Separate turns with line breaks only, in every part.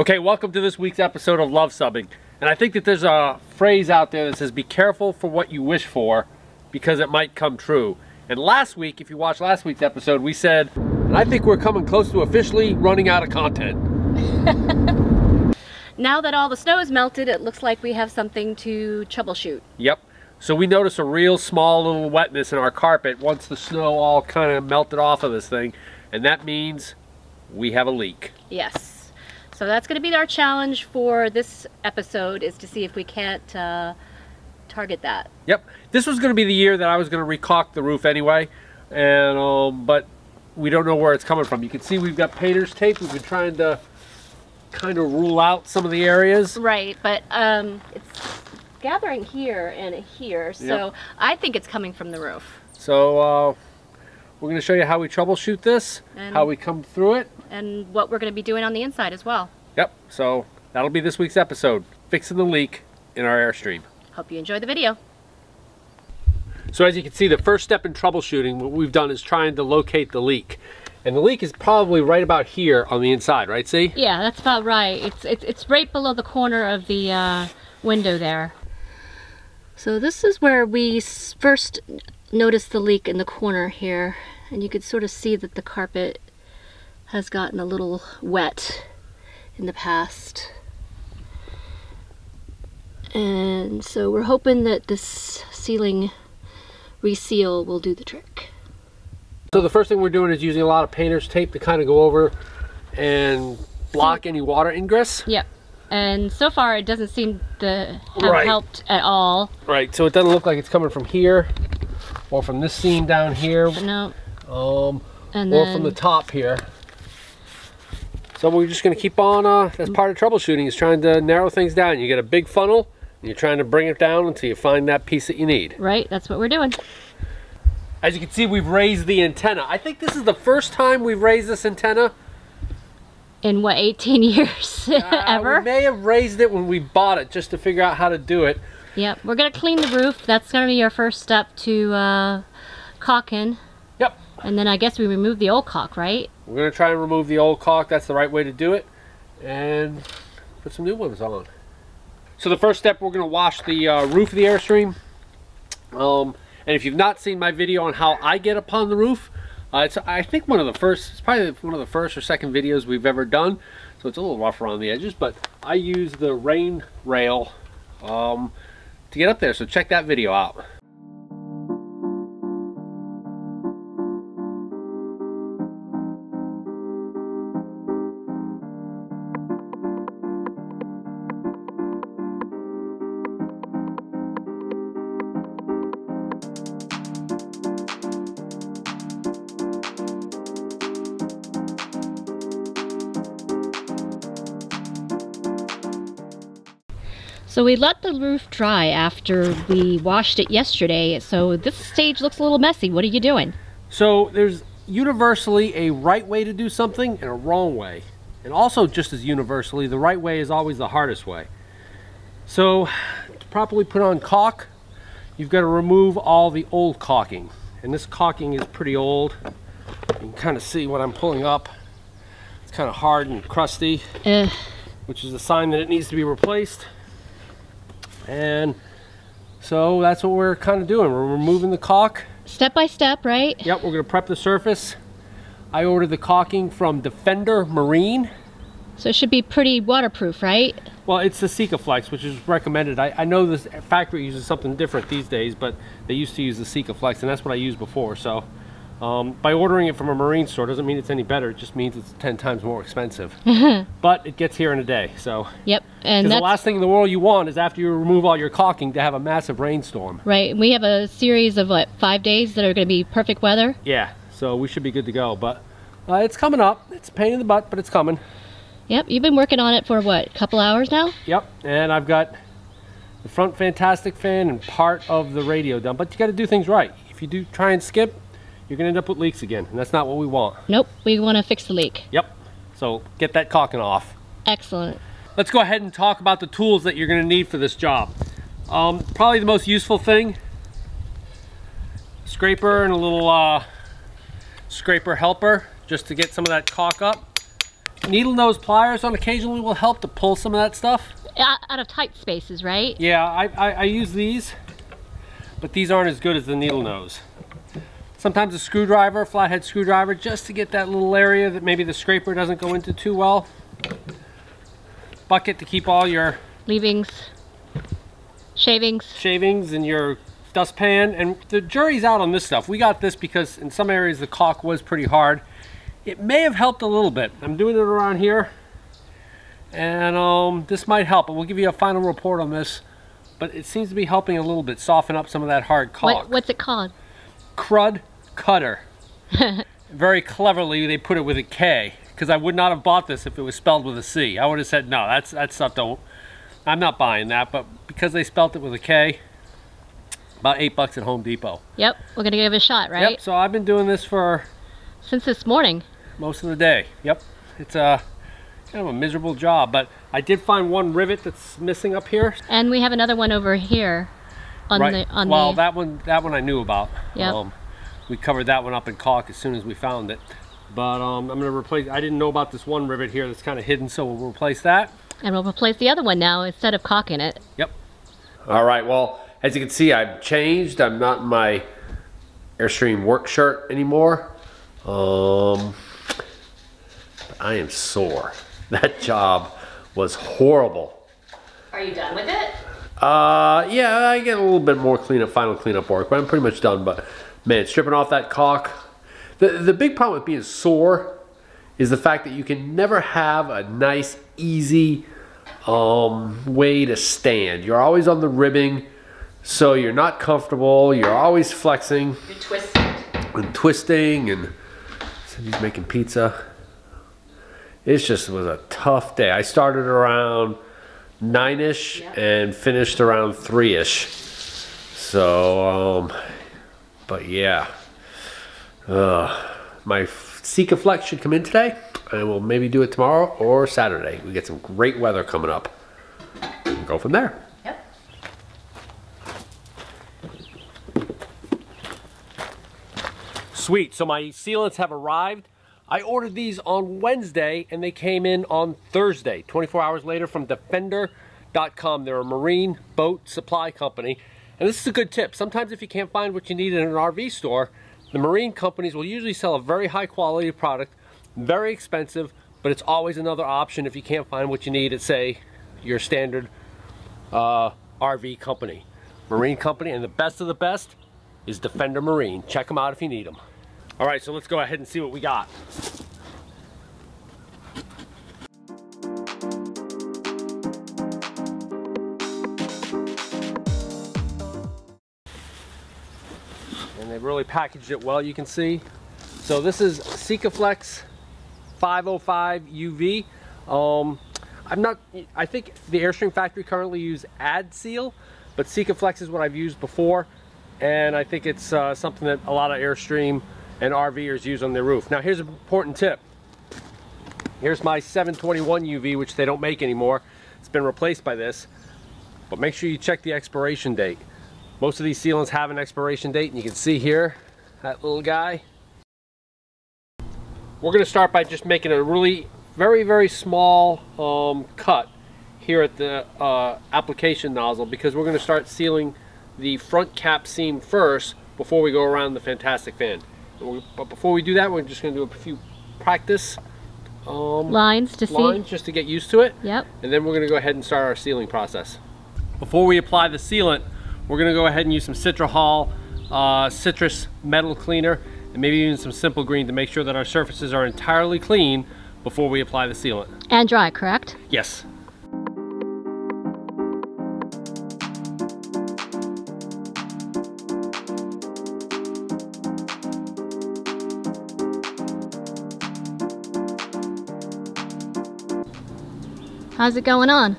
Okay, welcome to this week's episode of Luv Subbin. And I think that there's a phrase out there that says, be careful for what you wish for because it might come true. And last week, if you watched last week's episode, we said, and I think we're coming close to officially running out of content.
now that all the snow is melted, it looks like we have something to troubleshoot.
Yep. So we noticed a real small little wetness in our carpet once the snow all kind of melted off of this thing. And that means we have a leak.
Yes. So that's going to be our challenge for this episode is to see if we can't uh, target that.
Yep. This was going to be the year that I was going to recaulk the roof anyway. and um, But we don't know where it's coming from. You can see we've got painter's tape. We've been trying to kind of rule out some of the areas.
Right, but um, it's gathering here and here, so yep. I think it's coming from the roof.
So uh, we're going to show you how we troubleshoot this, and how we come through it.
And what we're going to be doing on the inside as well.
Yep, so that'll be this week's episode, fixing the leak in our Airstream.
Hope you enjoy the video.
So as you can see, the first step in troubleshooting, what we've done is trying to locate the leak. And the leak is probably right about here on the inside, right, see?
Yeah, that's about right. It's, it's, it's right below the corner of the uh, window there. So this is where we first notice the leak in the corner here and you could sort of see that the carpet has gotten a little wet in the past and so we're hoping that this ceiling reseal will do the trick.
So the first thing we're doing is using a lot of painter's tape to kind of go over and block any water ingress.
Yep. And so far it doesn't seem to have right. helped at all.
Right, so it doesn't look like it's coming from here or from this seam down here.
No.
Um, and or then... from the top here. So we're just going to keep on, uh, that's part of troubleshooting, is trying to narrow things down. You get a big funnel, and you're trying to bring it down until you find that piece that you need.
Right, that's what we're doing.
As you can see, we've raised the antenna. I think this is the first time we've raised this antenna.
In what, 18 years uh, ever?
We may have raised it when we bought it, just to figure out how to do it.
Yep, we're gonna clean the roof. That's gonna be our first step to uh, caulking.
Yep.
And then I guess we remove the old caulk, right?
We're gonna try and remove the old caulk. That's the right way to do it. And put some new ones on. So the first step, we're gonna wash the uh, roof of the Airstream. Um, and if you've not seen my video on how I get upon the roof, uh, it's I think one of the first, it's probably one of the first or second videos we've ever done. So it's a little rough around the edges, but I use the rain rail um, to get up there. So check that video out.
So we let the roof dry after we washed it yesterday. So this stage looks a little messy. What are you doing?
So there's universally a right way to do something and a wrong way. And also just as universally, the right way is always the hardest way. So to properly put on caulk, you've got to remove all the old caulking. And this caulking is pretty old. You can kind of see what I'm pulling up. It's kind of hard and crusty, uh. which is a sign that it needs to be replaced. And so that's what we're kind of doing. We're removing the caulk.
Step by step, right?
Yep, we're gonna prep the surface. I ordered the caulking from Defender Marine.
So it should be pretty waterproof, right?
Well, it's the Sikaflex, which is recommended. I, I know this factory uses something different these days, but they used to use the Sikaflex, and that's what I used before. So um, by ordering it from a marine store doesn't mean it's any better. It just means it's 10 times more expensive. but it gets here in a day, so.
Yep. And
the last thing in the world you want is after you remove all your caulking to have a massive rainstorm.
Right. We have a series of, what, five days that are going to be perfect weather?
Yeah. So we should be good to go. But uh, it's coming up. It's a pain in the butt, but it's coming.
Yep. You've been working on it for, what, a couple hours now?
Yep. And I've got the front fantastic fan and part of the radio done. But you got to do things right. If you do try and skip, you're gonna end up with leaks again, and that's not what we want.
Nope, we wanna fix the leak.
Yep, so get that caulking off.
Excellent.
Let's go ahead and talk about the tools that you're gonna need for this job. Um, probably the most useful thing, scraper and a little uh, scraper helper, just to get some of that caulk up. needle nose pliers on occasionally will help to pull some of that stuff.
Out, of tight spaces, right?
Yeah, I, I, I use these, but these aren't as good as the needle nose. Sometimes a screwdriver, flathead screwdriver, just to get that little area that maybe the scraper doesn't go into too well. Bucket to keep all your
Leavings, shavings.
shavings and your dustpan. And the jury's out on this stuff. We got this because in some areas the caulk was pretty hard. It may have helped a little bit. I'm doing it around here. And um, this might help. And we'll give you a final report on this. But it seems to be helping a little bit soften up some of that hard caulk.
What, what's it called?
Crud Cutter. Very cleverly, they put it with a K because I would not have bought this if it was spelled with a C. I would have said, no, that's that stuff don't, I'm not buying that. But because they spelled it with a K, about eight bucks at Home Depot.
Yep, we're gonna give it a shot, right?
Yep, so I've been doing this for
Since this morning.
most of the day. Yep, it's a kind of a miserable job, but I did find one rivet that's missing up here.
And we have another one over here on
right.
the on
well,
the
that one that one I knew about.
Yep.
Um, we covered that one up in caulk as soon as we found it. But um, I'm going to replace, I didn't know about this one rivet here that's kind of hidden, so we'll replace that.
and we'll replace the other one now instead of caulking it.
Yep. All right, well, as you can see, I've changed. I'm not in my Airstream work shirt anymore. Um, I am sore. That job was horrible.
Are you done with it?
Uh, yeah, I get a little bit more cleanup, final cleanup work, but I'm pretty much done. But man, stripping off that caulk. The, the big problem with being sore is the fact that you can never have a nice, easy um, way to stand. You're always on the ribbing, so you're not comfortable. You're always flexing
You're twisted.
and twisting, and Cindy's making pizza. It just was a tough day. I started around nine-ish
Yep.
and finished around three-ish. So, um, but yeah. Uh, my Sikaflex should come in today. and we'll maybe do it tomorrow or Saturday. We get some great weather coming up. We'll go from there.
Yep.
Sweet. So my sealants have arrived. I ordered these on Wednesday and they came in on Thursday, 24 hours later from Defender.com. They're a marine boat supply company. And this is a good tip. Sometimes if you can't find what you need in an RV store, the marine companies will usually sell a very high quality product, very expensive, but it's always another option if you can't find what you need at, say, your standard uh, RV company. Marine company, and the best of the best is Defender Marine. Check them out if you need them. All right, so let's go ahead and see what we got. Really packaged it well, you can see. So this is Sikaflex 505 UV. Um, I'm not, I think the Airstream factory currently use AdSeal, but Sikaflex is what I've used before. And I think it's uh, something that a lot of Airstream and RVers use on their roof. Now here's an important tip. Here's my 721 UV, which they don't make anymore. It's been replaced by this. But make sure you check the expiration date. Most of these sealants have an expiration date, and you can see here, that little guy. We're gonna start by just making a really very, very small um, cut here at the uh, application nozzle because we're gonna start sealing the front cap seam first before we go around the Fantastic fan. But before we do that, we're just gonna do a few practice um,
Lines to see.
lines just to get used to it.
Yep.
And then we're gonna go ahead and start our sealing process. Before we apply the sealant, we're gonna go ahead and use some Citrahol uh, citrus metal cleaner and maybe even some simple green to make sure that our surfaces are entirely clean before we apply the sealant.
And dry, correct?
Yes.
How's it going on?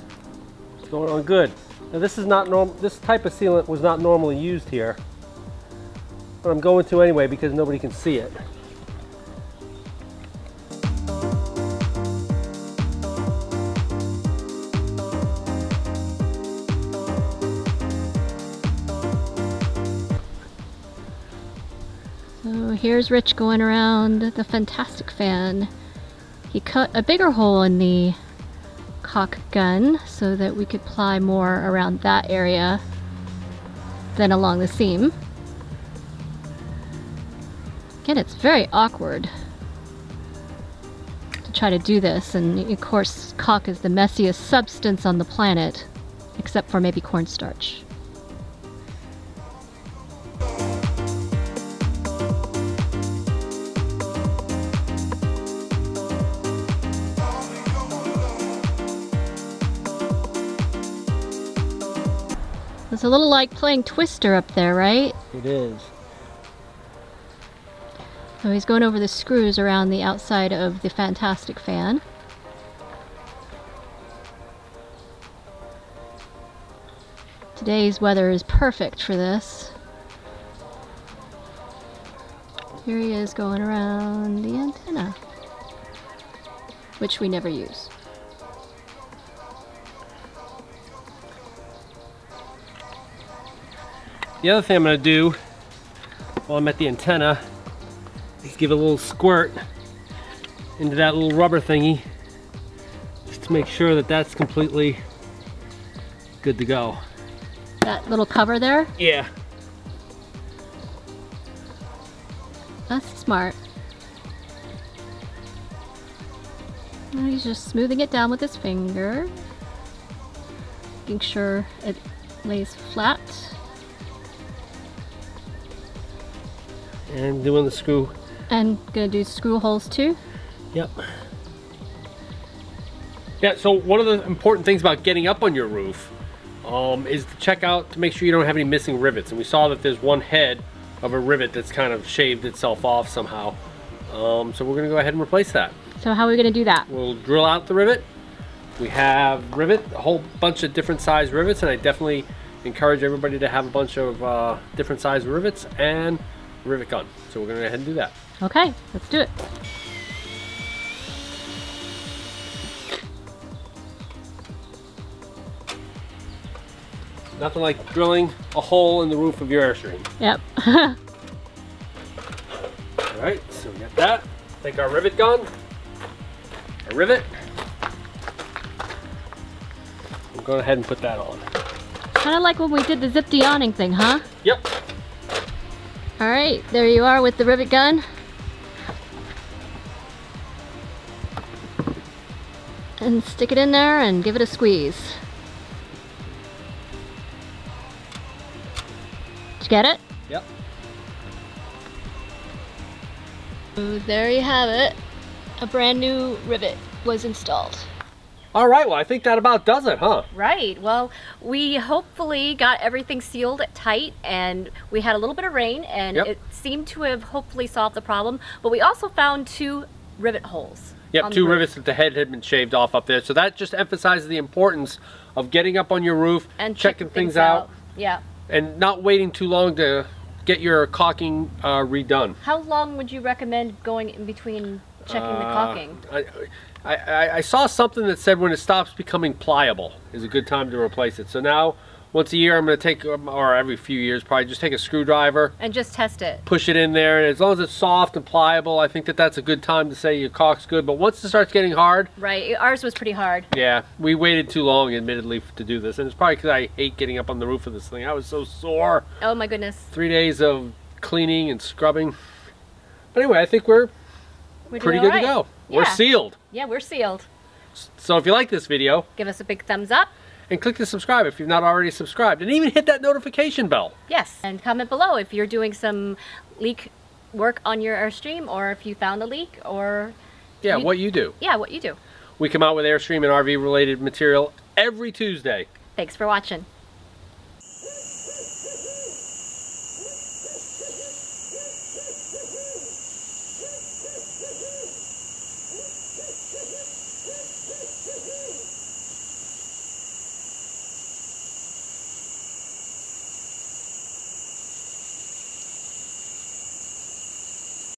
It's going on good. Now this is not norm. This type of sealant was not normally used here, but I'm going to anyway because nobody can see it.
So here's Rich going around the Fantastic Fan He cut a bigger hole in the caulk gun so that we could ply more around that area than along the seam. Again, it's very awkward to try to do this, and of course, caulk is the messiest substance on the planet, except for maybe cornstarch. It's a little like playing Twister up there, right?
It is.
So he's going over the screws around the outside of the Fantastic fan. Today's weather is perfect for this. Here he is going around the antenna, which we never use.
The other thing I'm going to do while I'm at the antenna is give a little squirt into that little rubber thingy just to make sure that that's completely good to go.
That little cover there,
Yeah.
that's smart. Now he's just smoothing it down with his finger, making sure it lays flat.
And doing the screw.
And gonna do screw holes too.
Yep. Yeah, so one of the important things about getting up on your roof um, is to check out to make sure you don't have any missing rivets. And we saw that there's one head of a rivet that's kind of shaved itself off somehow. Um, so we're gonna go ahead and replace that.
So how are we gonna do that?
We'll drill out the rivet. We have rivet, a whole bunch of different size rivets, and I definitely encourage everybody to have a bunch of uh, different size rivets and rivet gun. So we're gonna go ahead and do that.
Okay, let's do it.
Nothing like drilling a hole in the roof of your Airstream.
Yep.
All right, so we got that. Take our rivet gun, a rivet. We'll go ahead and put that on.
kind of like when we did the Zip Dee awning thing, huh?
Yep.
All right, there you are with the rivet gun. And stick it in there and give it a squeeze. Did you get it?
Yep.
So there you have it. A brand new rivet was installed.
All right, well, I think that about does it, huh?
Right. Well, we hopefully got everything sealed tight and we had a little bit of rain and
Yep.
it seemed to have hopefully solved the problem. But we also found two rivet holes.
Yep, two rivets that the head had been shaved off up there. So that just emphasizes the importance of getting up on your roof
and
checking things out,
Yeah.
and not waiting too long to get your caulking uh, redone.
How long would you recommend going in between checking the
Uh,
caulking?
I, I, I, I saw something that said when it stops becoming pliable is a good time to replace it. So now, once a year, I'm going to take, um, or every few years, probably just take a screwdriver,
And just test it.
push it in there, and as long as it's soft and pliable, I think that that's a good time to say your caulk's good. But once it starts getting hard,
Right. Ours was pretty hard.
yeah, we waited too long, admittedly, to do this, and it's probably because I hate getting up on the roof of this thing. I was so sore.
Oh my goodness.
Three days of cleaning and scrubbing. But anyway, I think we're
We're
pretty good
all
to
right.
go. We're sealed.
Yeah, we're sealed.
So if you like this video,
Give us a big thumbs up.
and click the subscribe if you've not already subscribed, and even hit that notification bell.
Yes. And comment below if you're doing some leak work on your Airstream or if you found a leak or
Yeah,
You-
what you do.
yeah, what you do.
We come out with Airstream and RV related material every Tuesday.
Thanks for watching.